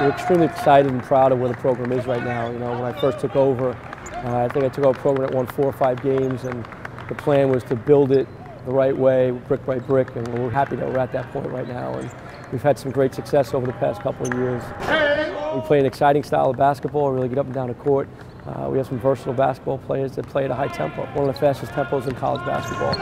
we're extremely excited and proud of where the program is right now. You know, when I first took over, uh, I think I took over a program that won four or five games, and the plan was to build it the right way, brick by brick, and we're happy that we're at that point right now. And we've had some great success over the past couple of years. We play an exciting style of basketball, really get up and down the court. Uh, we have some versatile basketball players that play at a high tempo, one of the fastest tempos in college basketball.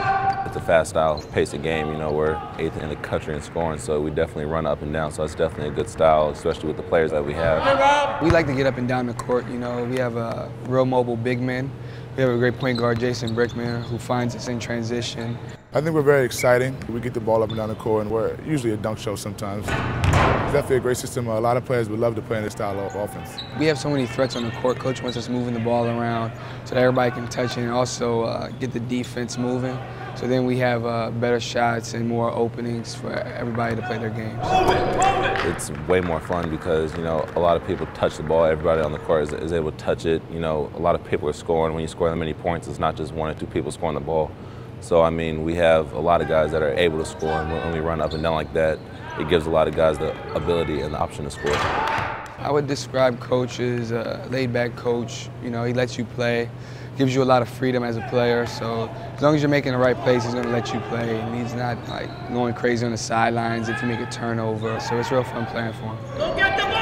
It's a fast style, pace of game. You know, we're eighth in the country in scoring, so we definitely run up and down. So it's definitely a good style, especially with the players that we have. We like to get up and down the court. You know, we have a real mobile big man. We have a great point guard, Jason Brickman, who finds us in transition. I think we're very exciting. We get the ball up and down the court, and we're usually a dunk show sometimes. It's definitely a great system. A lot of players would love to play in this style of offense. We have so many threats on the court. Coach wants us moving the ball around so that everybody can touch it and also uh, get the defense moving. So then we have uh, better shots and more openings for everybody to play their games. It's way more fun because, you know, a lot of people touch the ball. Everybody on the court is, is able to touch it. You know, a lot of people are scoring. When you score that many points, it's not just one or two people scoring the ball. So, I mean, we have a lot of guys that are able to score, and when we run up and down like that, it gives a lot of guys the ability and the option to score. I would describe coach as a uh, laid-back coach. You know, he lets you play, gives you a lot of freedom as a player. So as long as you're making the right plays, he's going to let you play. And he's not like going crazy on the sidelines if you make a turnover. So it's real fun playing for him.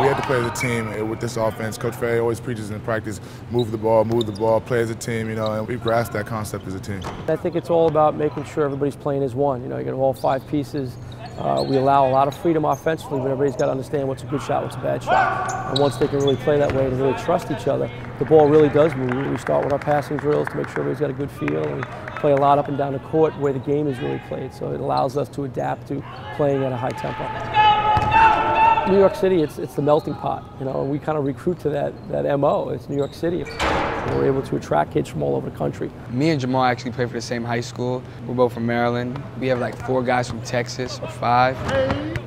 We have to play as a team with this offense. Coach Ferry always preaches in practice, move the ball, move the ball, play as a team, you know, and we've grasped that concept as a team. I think it's all about making sure everybody's playing as one. You know, you get all five pieces. Uh, we allow a lot of freedom offensively, but everybody's got to understand what's a good shot, what's a bad shot. And once they can really play that way and really trust each other, the ball really does move. We start with our passing drills to make sure everybody's got a good feel and play a lot up and down the court where the game is really played. So it allows us to adapt to playing at a high tempo. New York City, it's, it's the melting pot, you know, and we kind of recruit to that, that MO. It's New York City. We're able to attract kids from all over the country. Me and Jamal actually play for the same high school. We're both from Maryland. We have like four guys from Texas, or five,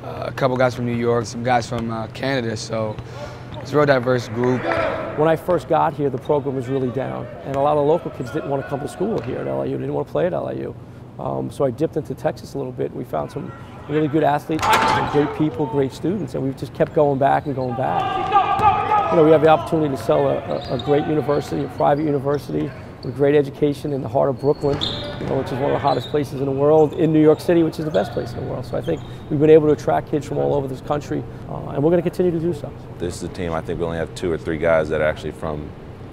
uh, a couple guys from New York, some guys from uh, Canada, so it's a real diverse group. When I first got here, the program was really down, and a lot of local kids didn't want to come to school here at LIU, They didn't want to play at LIU. Um, so I dipped into Texas a little bit. We found some really good athletes, great people, great students, and we've just kept going back and going back. You know, we have the opportunity to sell a, a, a great university, a private university, with great education in the heart of Brooklyn, you know, which is one of the hottest places in the world, in New York City, which is the best place in the world. So I think we've been able to attract kids from all over this country, uh, and we're going to continue to do so. This is a team, I think we only have two or three guys that are actually from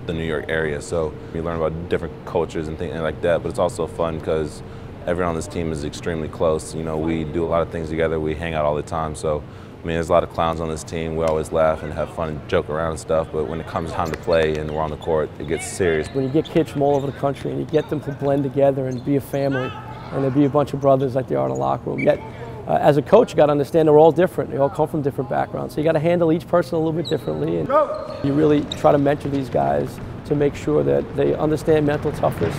the New York area. So we learn about different cultures and things like that, but it's also fun because everyone on this team is extremely close. You know, we do a lot of things together. We hang out all the time. So, I mean, there's a lot of clowns on this team. We always laugh and have fun and joke around and stuff. But when it comes time to play and we're on the court, it gets serious. When you get kids from all over the country and you get them to blend together and be a family and to be a bunch of brothers like they are in the locker room, yet uh, as a coach, you got to understand they're all different. They all come from different backgrounds. So you got to handle each person a little bit differently. And you really try to mentor these guys to make sure that they understand mental toughness.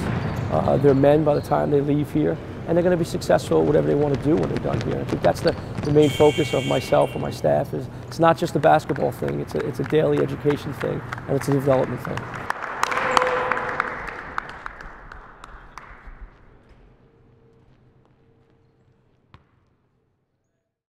Uh, they're men by the time they leave here and they're going to be successful whatever they want to do when they're done here. I think that's the, the main focus of myself and my staff is it's not just a basketball thing, it's a, it's a daily education thing and it's a development thing.